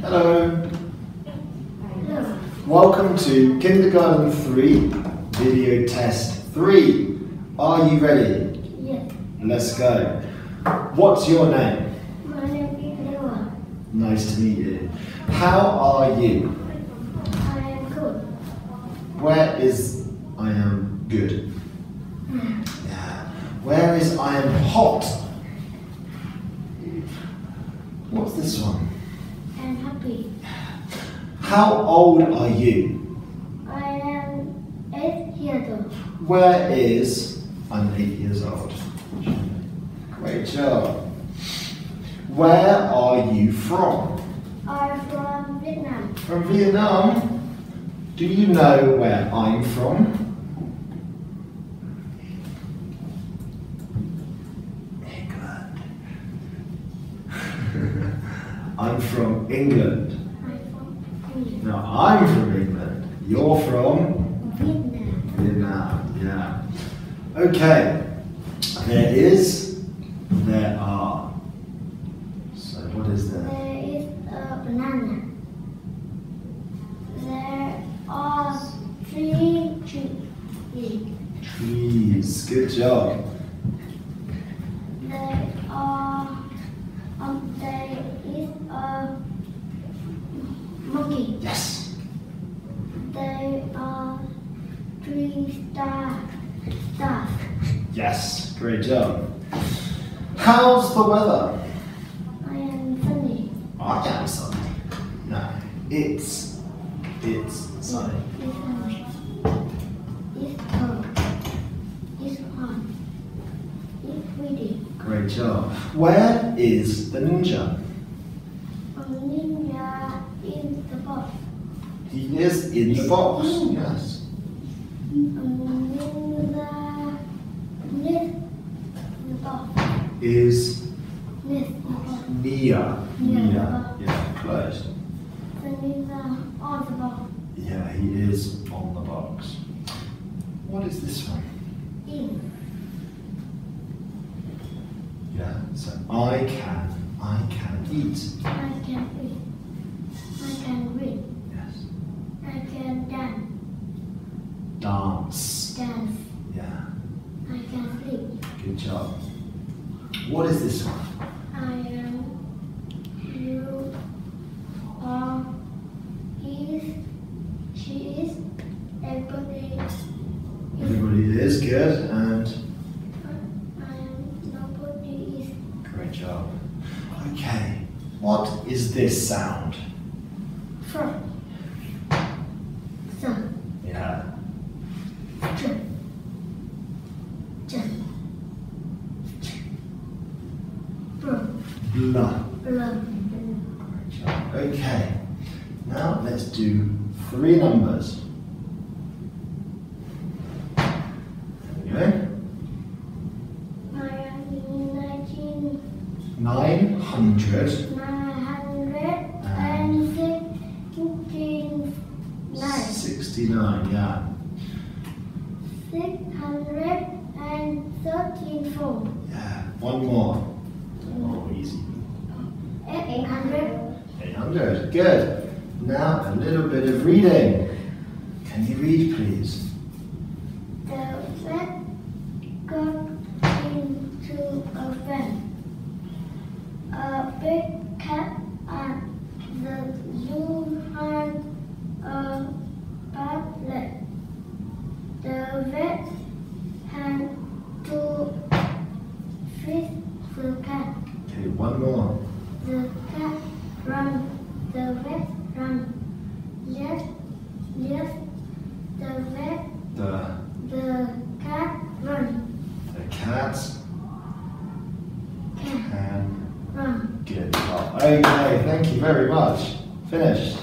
Hello. Welcome to Kindergarten 3 Video Test 3. Are you ready? Yes. Let's go. What's your name? My name is Noah. Nice to meet you. How are you? I am good. Where is I am good? Yeah. Where is I am hot? What's this one? Happy. How old are you? I am eight years old. Where is I'm eight years old? Great job. Where are you from? I'm from Vietnam. From Vietnam. Do you know where I'm from? England. I'm from England. I'm from Korea. No, I'm from England. You're from Vietnam. Vietnam. Yeah. Okay. There is. There are. So what is there? There is a banana. There are three trees. Trees. Good job. Yes. There are three star stars. Yes. Great job. How's the weather? I am sunny. I am sunny. No, it's it's sunny. It's sunny. It's cold. It's hot. It's windy. Great job. Where is the ninja? A ninja in the box. He is in the box. Mm. Yes. A ninja lives the. Is in the box. Nia. Nia. Nia. Yeah, close. On the box. Yeah, he is on the box. What is this one? In. Yeah. So I can I can eat. I can read. I can read. Yes. I can dance. Dance. Yeah. I can sleep. Good job. What is this one? I am. You are. He is. She is. Everybody is. Everybody is good and I am. Nobody is. great job. Okay. What is this sound? From. Blah. Love. Great job. Okay. Now let's do three numbers. There we go. I am in nineteen. Nine hundred Nine hundred and sixteen nine. sixty-nine. Yeah. Six hundred and thirteen four. Yeah. One more. Easy. Eight hundred. 800. Good. Now a little bit of reading. Can you read, please? The vet got into a van. A big cat and the zoo had a bad leg. The vet had to fix the cat. Okay, one more. The cat ran, the vet ran. Yes, yes, the vet, The the cat run, the cat cat get up. Okay, thank you very much. Finished.